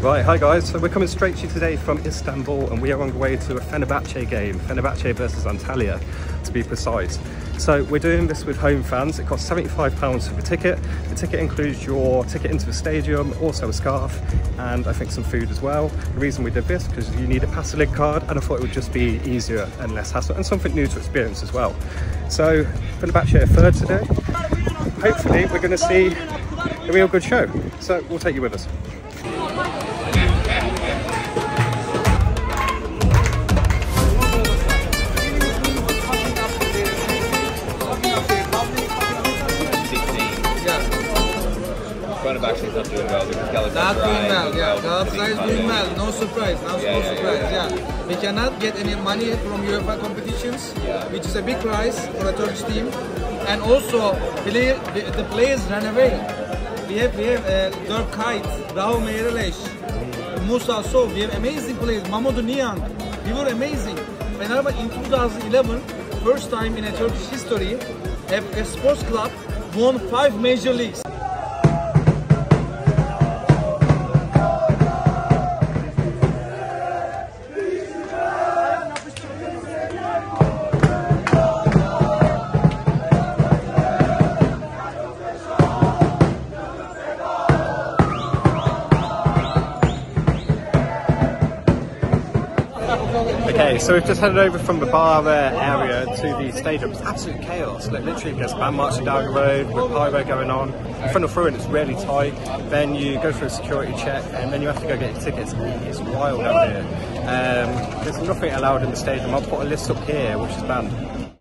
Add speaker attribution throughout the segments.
Speaker 1: Right, hi guys. So we're coming straight to you today from Istanbul and we are on the way to a Fenerbahce game, Fenerbahce versus Antalya to be precise. So we're doing this with home fans. It costs £75 for the ticket. The ticket includes your ticket into the stadium, also a scarf and I think some food as well. The reason we did this because you need a Passolig card and I thought it would just be easier and less hassle and something new to experience as well. So Fenerbahce are third today. Hopefully we're going to see a real good show. So we'll take you with us.
Speaker 2: Fenerbahçe's not doing well because Galatasaray
Speaker 3: Not doing well, yeah.
Speaker 2: well,
Speaker 3: Galatasaray is doing well. No surprise. No,
Speaker 2: Yeah,
Speaker 3: no
Speaker 2: yeah,
Speaker 3: surprise.
Speaker 2: yeah.
Speaker 3: Yeah. We cannot get any money from UEFA competitions, which is a big prize for a Turkish team. And also, play, the, the players run away. We have we have uh, Dirk Kuyt, Raul Meireles, Moussa Sow. We have amazing players. Mamadou Niang. We were amazing. Fenerbahce in 2011, first time in a Turkish history, a, a sports club won five major leagues.
Speaker 1: Okay, so we've just headed over from the bar uh, area to the stadium. It's absolute chaos. Like, literally, there's band marching down the road with pyro going on. You funnel through and it's really tight. Then you go through a security check and then you have to go get your tickets. It's wild out here. Um, there's nothing allowed in the stadium. I'll put a list up here which is banned.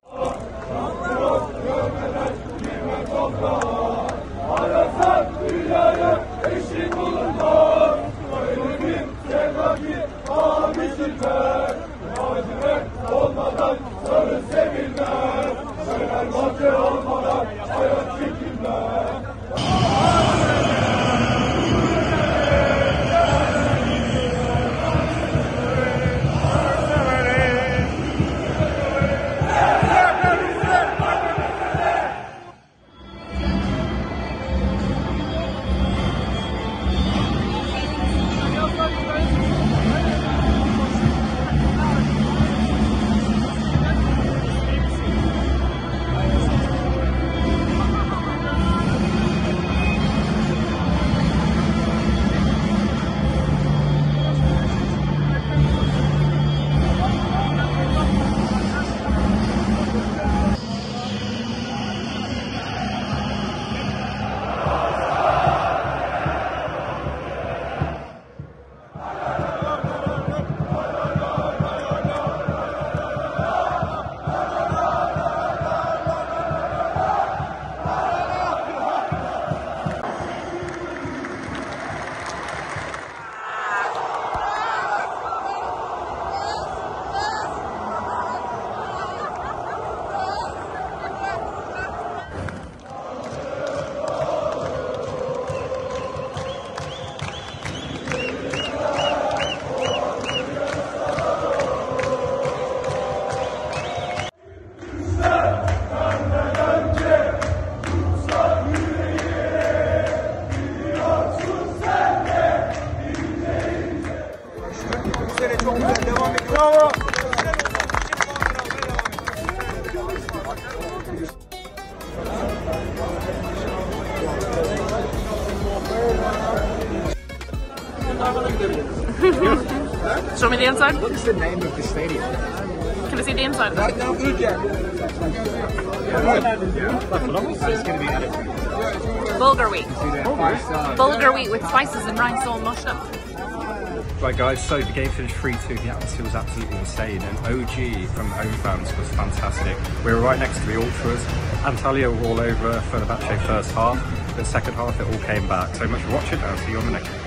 Speaker 4: Show me the inside.
Speaker 5: What is the name of the stadium?
Speaker 4: Can I see the inside?
Speaker 5: It's going to be added.
Speaker 4: Bulgur wheat.
Speaker 5: Five star.
Speaker 4: Bulgur wheat with spices and rhinestone mushed up.
Speaker 1: Right guys, so the game finished 3-2, the atmosphere was absolutely insane and OG from home fans was fantastic. We were right next to the Ultras, Antalya were all over for the Fenerbahce first half, the second half it all came back. So much for watching and I'll see you on the next one.